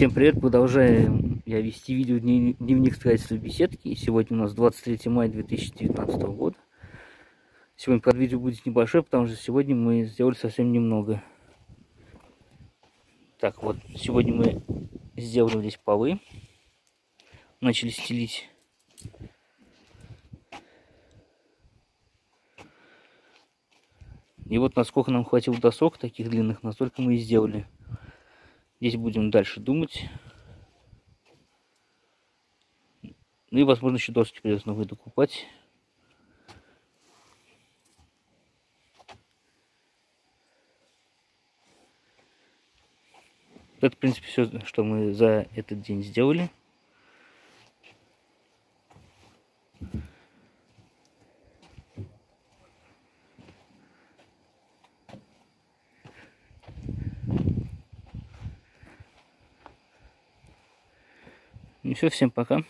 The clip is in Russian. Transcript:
Всем привет, продолжаем я вести видео дневник строительства беседки. Сегодня у нас 23 мая 2019 года. Сегодня под видео будет небольшое, потому что сегодня мы сделали совсем немного. Так, вот, сегодня мы сделали здесь полы. Начали стелить. И вот насколько нам хватило досок таких длинных, настолько мы и сделали. Здесь будем дальше думать. Ну и, возможно, еще доски придется новые докупать. Это, в принципе, все, что мы за этот день сделали. И все, всем пока.